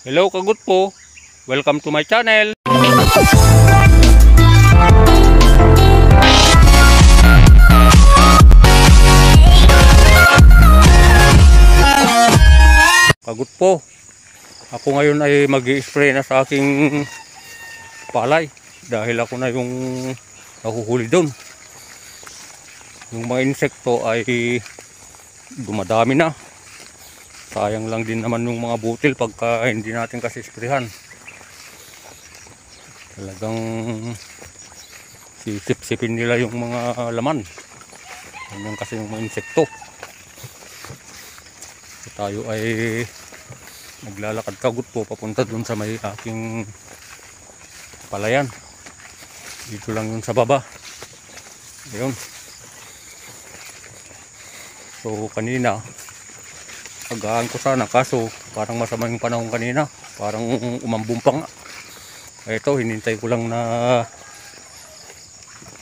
Hello kagut po. Welcome to my channel. Kagut po. Ako ngayon ay mag spray na sa aking palay dahil ako na yung nahuhuli doon. Yung mga insekto ay dumadami na. Sayang lang din naman yung mga butil pagka hindi natin kasi sprehan. Talagang sisip-sipin nila yung mga laman. Yan kasi yung mga insekto. So, tayo ay naglalakad kagut po papunta dun sa may aking palayan. Dito lang yun sa baba. Ayun. So kanina agahan ko sana kaso parang masama yung panahon kanina. Parang umambong pa nga. Ito hinintay ko lang na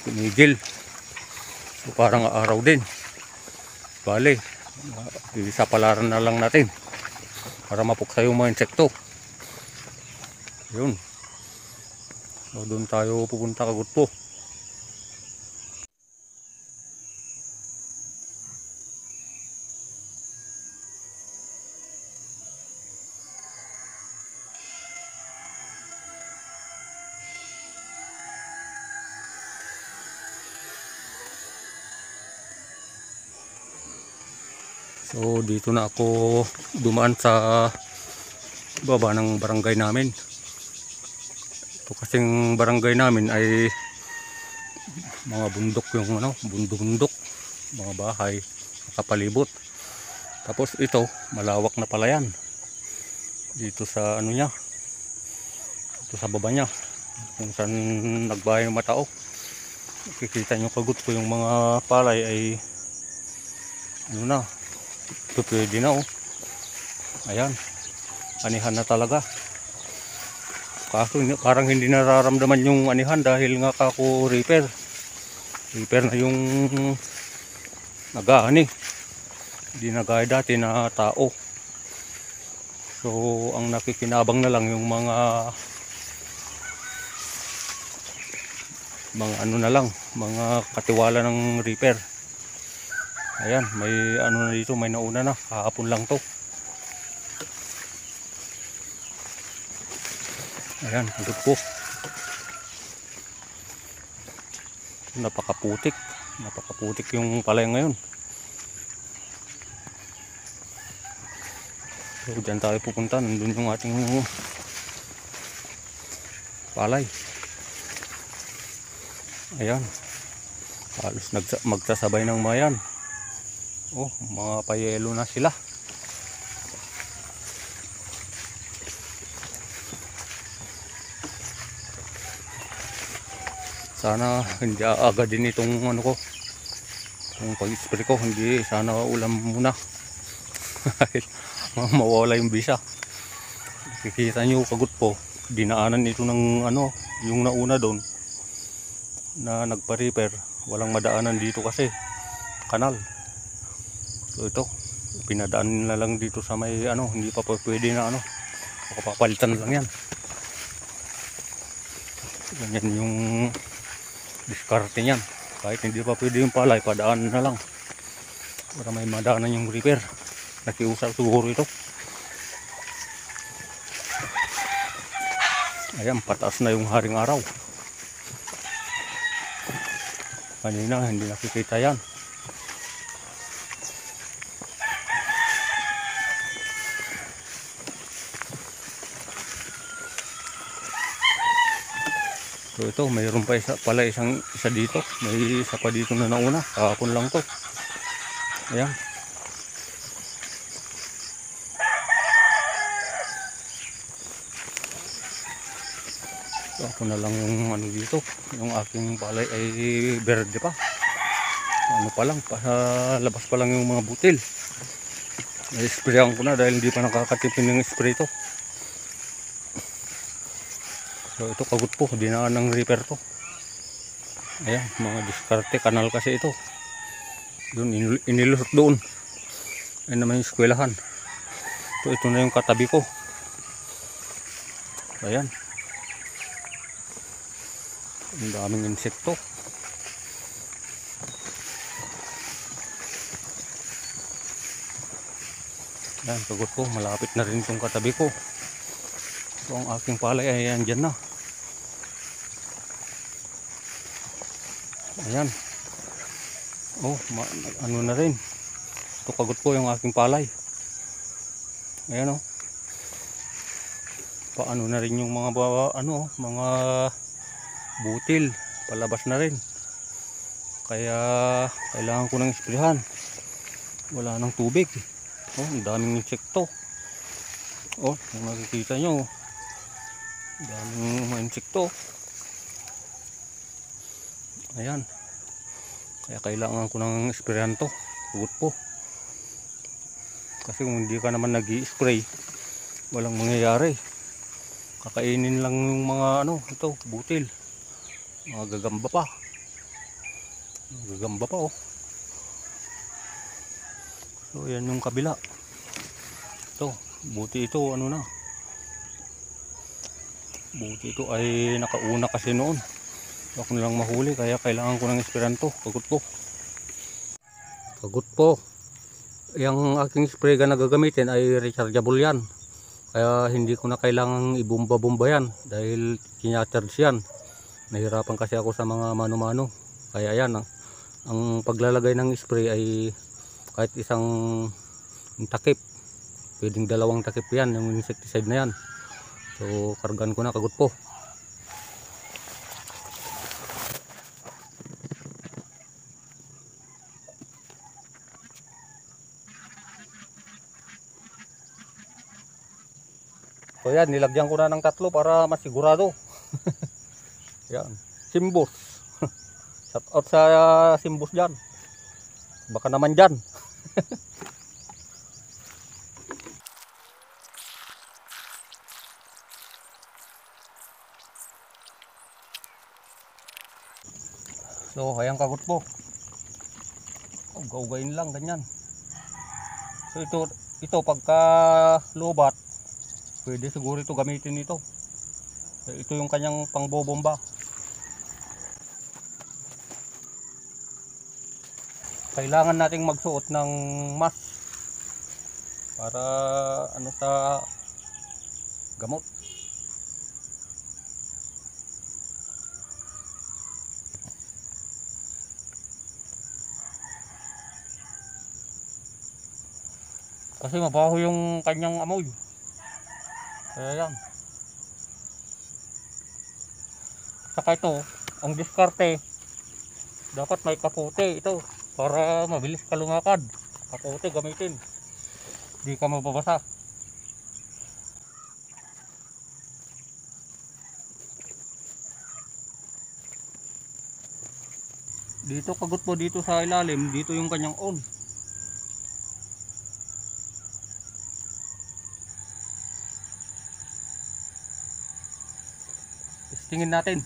tumigil. So parang araw din. Bale, isa palaran na lang natin para mapuksa yung mga insekto. Yun. So doon tayo pupunta kagut po. So dito na ako dumaan sa baba ng barangay namin. Ito kasing barangay namin ay mga bundok yung ano, bundok-bundok, mga bahay, nakapalibot. Tapos ito, malawak na palayan. Dito sa ano niya, dito sa baba niya, kung saan nagbahay yung matao. Kikita nyo kagut ko yung mga palay ay ano na, pwede na oh. Ayan. Anihan na talaga. Kaso parang hindi nararamdaman yung anihan dahil nga kako repair. Repair na yung nag-aani. Hindi na gaya dati na tao. So ang nakikinabang na lang yung mga mga ano na lang, mga katiwala ng repair. Ayan, may ano na dito, may nauna na. Kahapon lang to. Ayan, agad po. Napakaputik. Napakaputik yung palay ngayon. So, dyan tayo pupunta. Nandun yung ating palay. Ayan. Halos magsasabay ng mayan. Oh, mga payelo na sila. Sana hindi agad din itong ano ko. Yung pag-spray ko, hindi sana ulam muna. Mawala yung bisa. Kikita nyo kagut po, dinaanan ito ng ano, yung nauna doon na nagpa-repair. Walang madaanan dito kasi kanal. So ito, pinadaan na lang dito sa may ano, hindi pa pwede na ano. Makapapalitan lang yan. Ganyan yung diskarte niyan. Kahit hindi pa pwede yung palay, padaan na lang. Para may madaanan yung repair. Nakiusap siguro ito. Ayan, pataas na yung haring araw. Kanina, hindi nakikita yan. So ito, mayroon pa isa, pala isang isa dito. May isa pa dito na nauna. Kahapon lang to. Ayan. So ako na lang yung ano dito. Yung aking palay ay verde pa. Ano pa lang, pa, labas pa lang yung mga butil. Na-sprayan ko na dahil hindi pa nakakatipin yung spray to. So ito kagut po, dinaan ng repair to. Ayan, mga diskarte, kanal kasi ito. Doon, inil- inilusot doon. Ayun naman yung eskwelahan. So ito na yung katabi ko. Ayan. Ang daming insekto. Ayan, sagot ko. Malapit na rin itong katabi ko. So, ang aking palay ay andyan na. Ayan. Oh, ma- ano na rin. Ito kagot ko yung aking palay. Ayan oh. Paano na rin yung mga ano, mga butil. Palabas na rin. Kaya kailangan ko ng esprehan. Wala nang tubig. Oh, ang daming insekto. Oh, kung nakikita nyo. Daming mga insekto. Ayan. Kaya kailangan ko ng sprayan to. Hugot po. Kasi kung hindi ka naman nag spray walang mangyayari. Kakainin lang yung mga ano, ito, butil. Mga gagamba pa. Mga Gagamba pa oh. So yan yung kabila. Ito, buti ito ano na. Buti ito ay nakauna kasi noon. Ako na lang mahuli kaya kailangan ko ng esperanto. Pagot po. Pagot po. Yung aking spray gun na gagamitin ay rechargeable yan. Kaya hindi ko na kailangang ibumba-bumba yan dahil kinyacharge yan. Nahirapan kasi ako sa mga mano-mano. Kaya yan, ang, ang paglalagay ng spray ay kahit isang takip. Pwedeng dalawang takip yan, yung insecticide na yan. So, kargan ko na, kagot po. So yan, nilagyan ko na ng tatlo para masigurado. yan, simbos. Shout out sa uh, simbos dyan. Baka naman dyan. so, ayan kagot po. Gaugayin lang, ganyan. So, ito, ito pagka lobat, pwede siguro ito gamitin ito. Ito yung kanyang pangbobomba. Kailangan nating magsuot ng mask para ano sa gamot. Kasi mabaho yung kanyang amoy. Kaya yan. Saka ito, ang diskarte, dapat may kapote ito para mabilis ka lumakad. Kapote gamitin. Di ka mababasa. Dito kagot po dito sa ilalim, dito yung kanyang on. Tingin natin.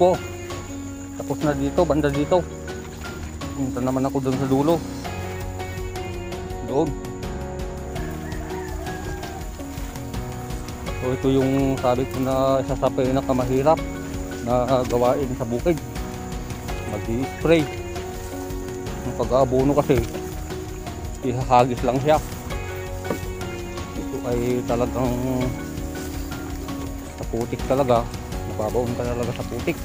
Po. Tapos na dito, banda dito. Punta naman ako doon sa dulo. Doon. So ito yung sabi ko na isa sa pinakamahirap na gawain sa bukid. Mag-spray. Yung pag-aabono kasi, ihahagis lang siya. Ito ay talagang sa putik talaga. Nababaon ka talaga sa putik.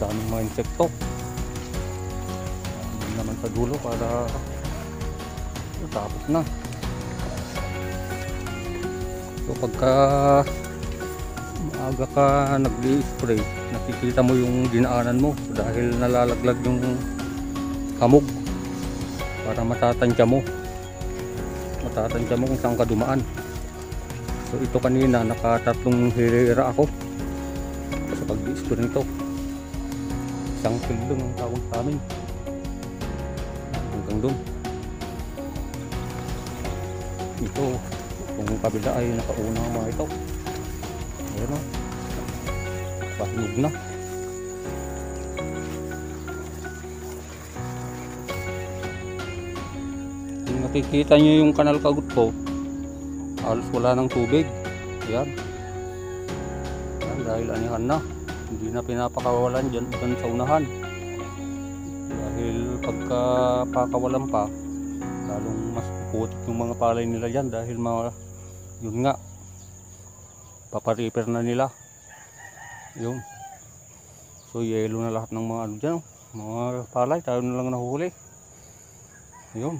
Daming mga insekto. Yun naman sa dulo para tapos na. So pagka maaga ka nag-spray, nakikita mo yung dinaanan mo dahil nalalaglag yung hamog para matatansya mo. Matatansya mo kung saan ka dumaan. So ito kanina nakatatlong hirira ako sa pag-spray nito. Isang kilo ng tawag sa amin. Hanggang doon. Ito, kung kabila ay nakauna ang mga ito. Ayan o. Pahinog na. Kung nakikita nyo yung kanal kagut ko, halos wala ng tubig. Ayan. Ayan, dahil anihan na. Hindi na pinapakawalan dyan, dyan sa unahan. Dahil pagka pa, lalong mas puputik yung mga palay nila dyan dahil mga, yun nga, papariper na nila. Yun. So yelo na lahat ng mga ano dyan, mga palay, tayo na lang nahuli. Yun.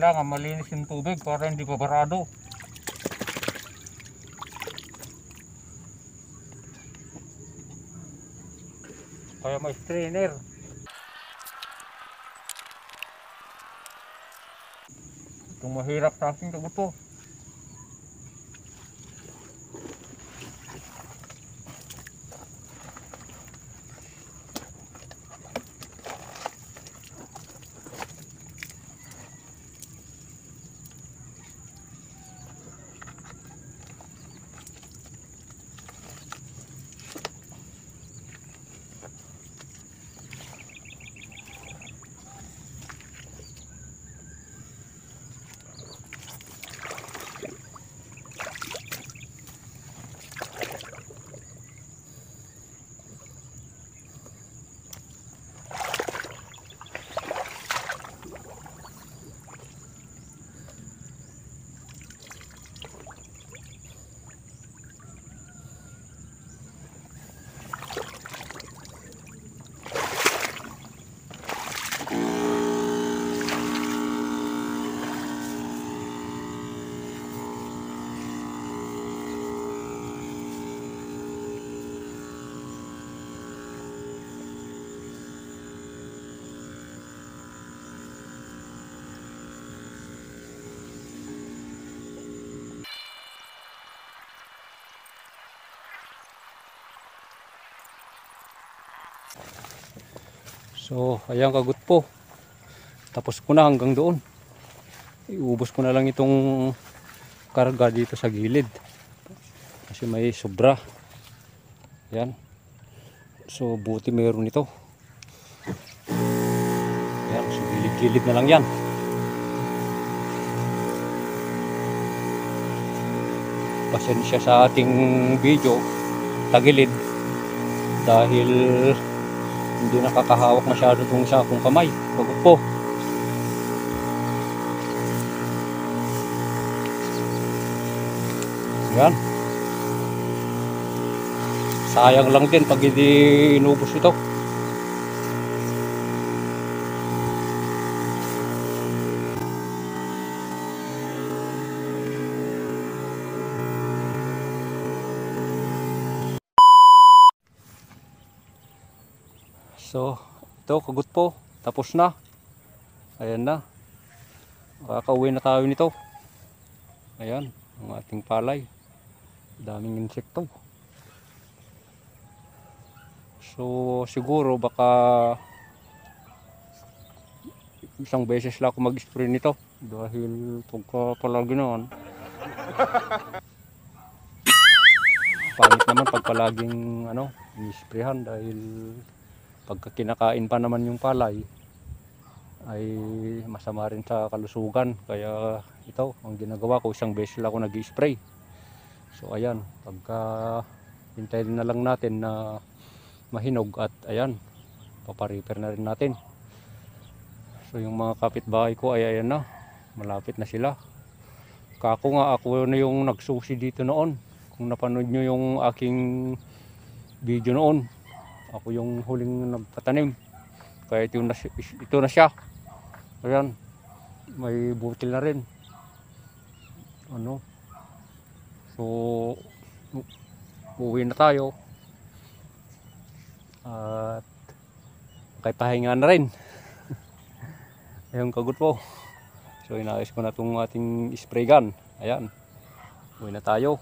Kailangan malinis yung tubig para hindi babarado. Kaya may strainer. Itong mahirap sa akin kaguto. So, ayan kagut po. Tapos ko na hanggang doon. Iubos ko na lang itong karga dito sa gilid. Kasi may sobra. Ayan. So, buti meron ito. Ayan, so gilid-gilid na lang yan. Pasensya sa ating video. Tagilid. Dahil hindi nakakahawak masyado itong sa akong kamay. Pagod po. Yan. Sayang lang din pag hindi inubos ito. So, ito kagut po. Tapos na. Ayan na. Makakauwi na tayo nito. Ayan, ang ating palay. Daming insekto. So siguro baka isang beses lang ako mag-spray nito dahil pagka palagi naman pangit naman pag palaging ano, i-sprayhan dahil pagka kinakain pa naman yung palay ay masama rin sa kalusugan. Kaya ito ang ginagawa ko isang beses lang ako nag-spray so ayan pagka hintayin na lang natin na mahinog at ayan papariper na rin natin. So yung mga kapitbahay ko ay ayan na malapit na sila. Kako nga ako na yung nagsusi dito noon. Kung napanood nyo yung aking video noon ako yung huling nagpatanim kaya ito na, ito na siya. Ayan. May butil na rin. Ano? So uuwi na tayo. At kay pahinga na rin. Ayun kagot po. So inaayos ko na itong ating spray gun. Ayan. Uwi na tayo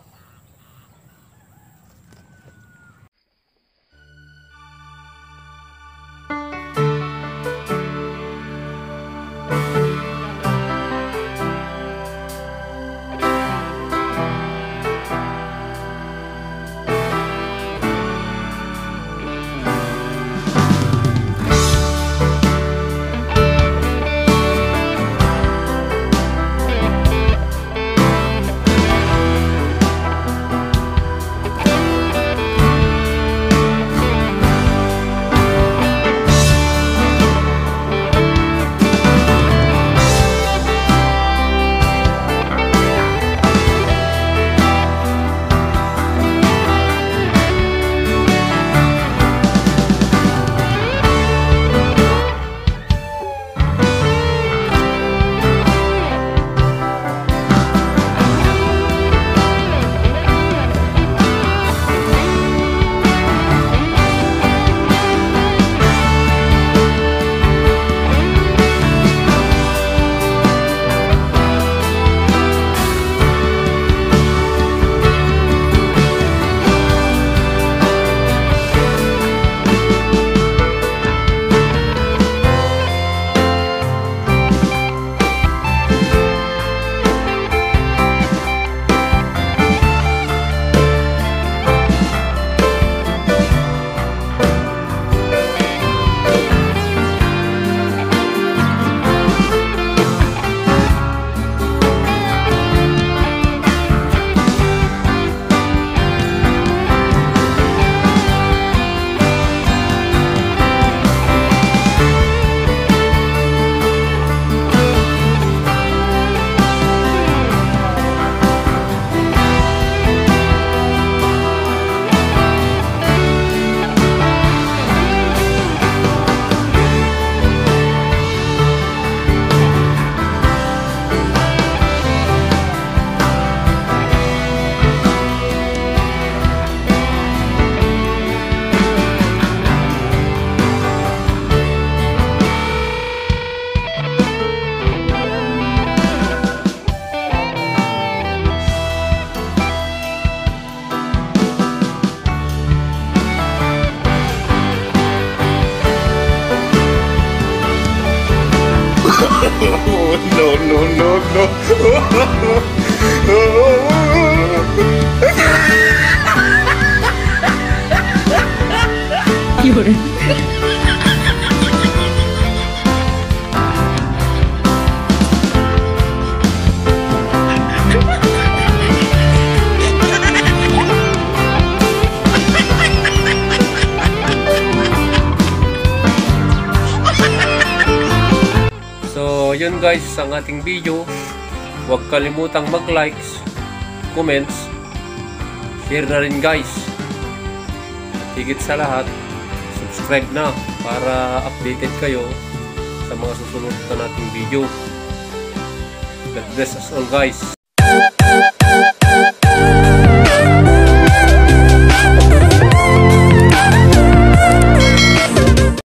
Guys ang ating video. Huwag kalimutang mag-likes, comments, share na rin guys. At higit sa lahat, subscribe na para updated kayo sa mga susunod na nating video. God bless us all guys.